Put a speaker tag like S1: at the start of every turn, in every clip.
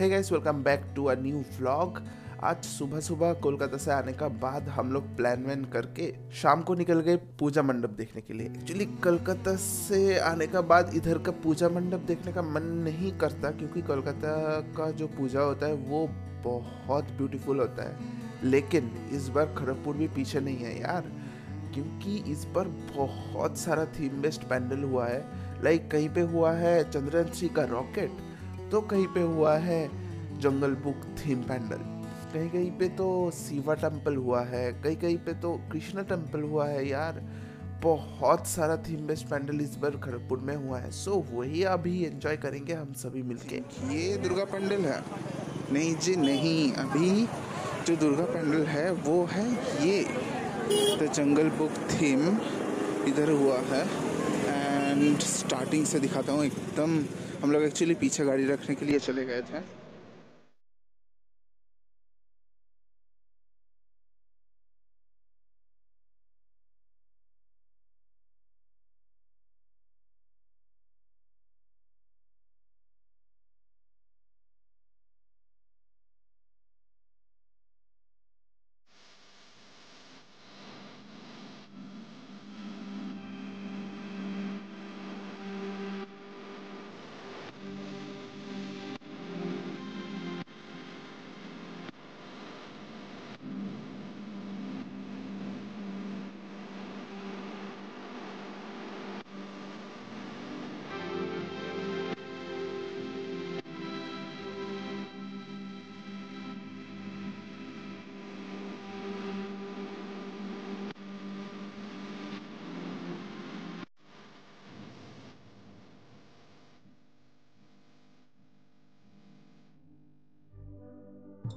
S1: Guys welcome back to a new vlog आज सुबह सुबह कोलकाता से आने का बाद हम लोग प्लान वैन करके शाम को निकल गए पूजा मंडप देखने के लिए। एक्चुअली कोलकाता से आने का बाद इधर का पूजा मंडप देखने का मन नहीं करता क्योंकि कोलकाता का जो पूजा होता है, वो बहुत ब्यूटीफुल होता है। लेकिन इस बार खड़गपुर भी पीछे नहीं है यार, क्योंकि इस बार बहुत सारा थीम बेस्ड पैंडल हुआ है। लाइक कहीं पे हुआ है थ्री का रॉकेट तो कहीं पे हुआ है जंगल बुक थीम पैंडल कहीं कहीं पे तो शिवा टेंपल हुआ है, कहीं कहीं पे तो कृष्णा टेंपल हुआ है यार। बहुत सारा थीम बेस्ड पैंडल इस बार खड़गपुर में हुआ है। सो वही अभी एंजॉय करेंगे हम सभी मिलके।
S2: ये दुर्गा पंडल है। नहीं जी, नहीं। अभी जो दुर्गा पंडल है, वो है ये। द जंगल बुक थीम इधर हुआ है। एंड स्टार्टिंग से दिखाता हूँ, एकदम हम लोग एक्चुअली पीछे गाड़ी रखने के लिए चले गए थे।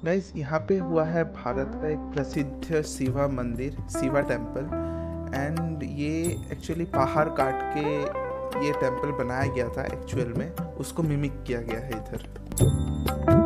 S1: गाइस यहाँ पे हुआ है भारत का एक प्रसिद्ध शिवा मंदिर, शिवा टेंपल एंड ये एक्चुअली पहाड़ काट के ये टेंपल बनाया गया था एक्चुअल में, उसको मिमिक किया गया है इधर।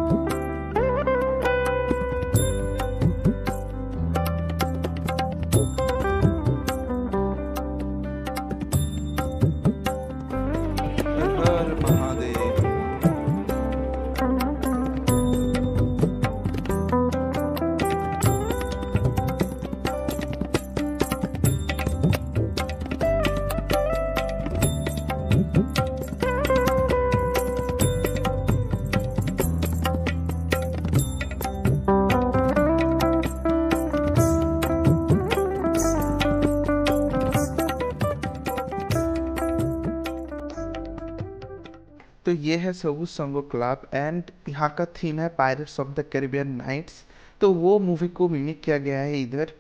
S1: तो ये है सबूज संगो क्लब एंड यहाँ का थीम है Pirates of the Caribbean nights तो वो मूवी को मिमिक किया गया है इधर।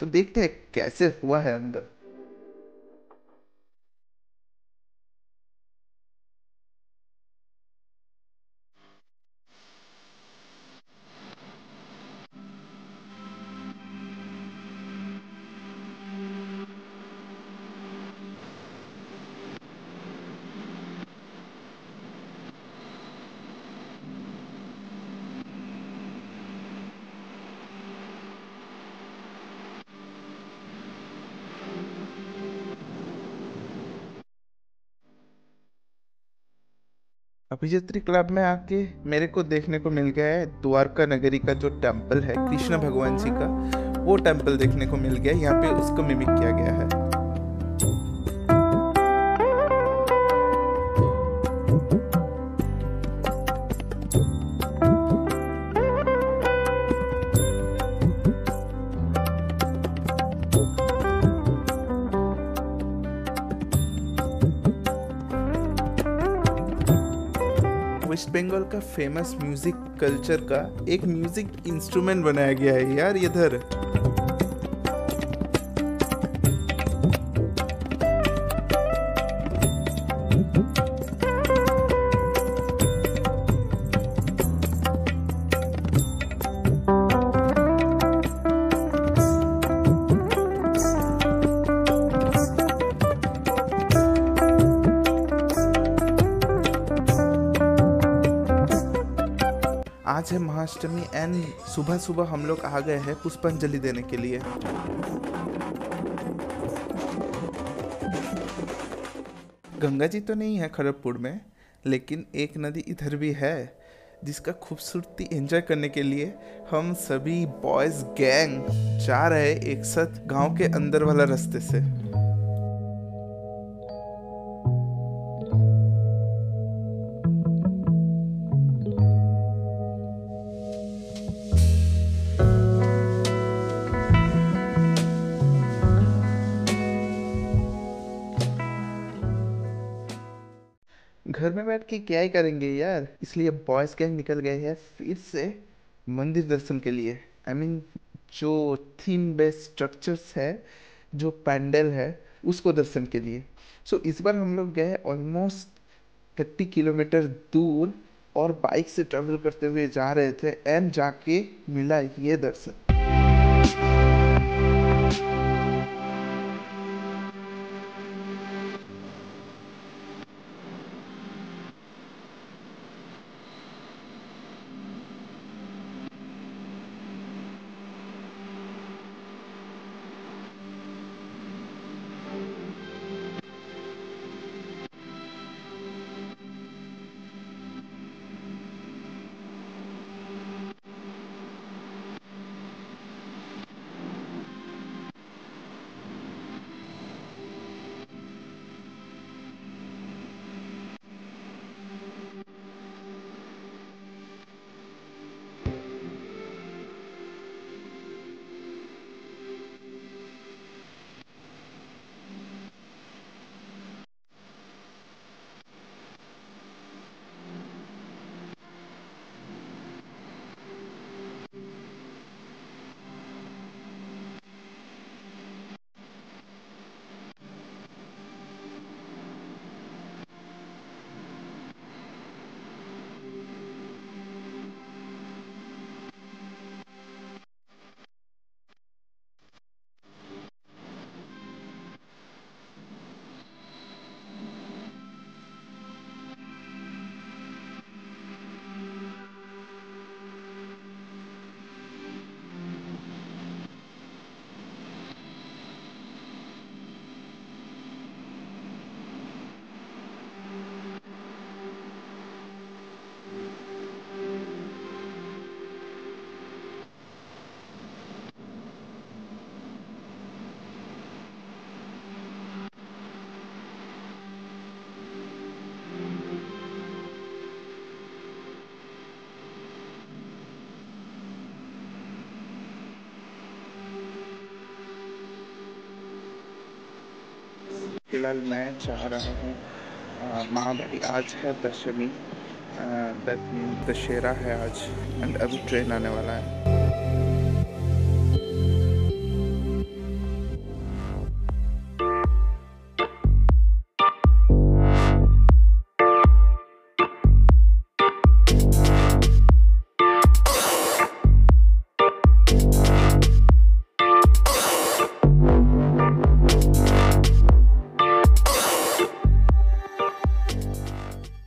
S1: तो देखते हैं कैसे हुआ है अंदर। अभिजत्री क्लब में आके मेरे को देखने को मिल गया है द्वारका नगरी का जो टेंपल है, कृष्ण भगवान जी का, वो टेंपल देखने को मिल गया है। यहाँ पे उसको मिमिक किया गया है। वेस्ट बंगाल का फ़ेमस म्यूज़िक कल्चर का एक म्यूज़िक इंस्ट्रूमेंट बनाया गया है यार इधर। आज है महाअष्टमी एंड सुबह सुबह हम लोग आ गए हैं पुष्पांजलि देने के लिए। गंगा जी तो नहीं है खड़गपुर में, लेकिन एक नदी इधर भी है, जिसका खूबसूरती एंजॉय करने के लिए हम सभी बॉयज़ गैंग जा रहे एक साथ गाँव के अंदर वाला रास्ते से। घर में बैठ के क्या ही करेंगे यार? इसलिए बॉयज़ गैंग निकल गए हैं फिर से मंदिर दर्शन के लिए। आई I मीन mean, जो थीम बेस्ड स्ट्रक्चर्स है जो पैंडल है उसको दर्शन के लिए। सो so, इस बार हम लोग गए ऑलमोस्ट थर्टी किलोमीटर दूर और बाइक से ट्रेवल करते हुए जा रहे थे एंड जाके मिला ये दर्शन।
S2: फ़िलहाल मैं चाह रहा हूँ महाबली आज है दशमी दशहरा है आज एंड अभी ट्रेन आने वाला है।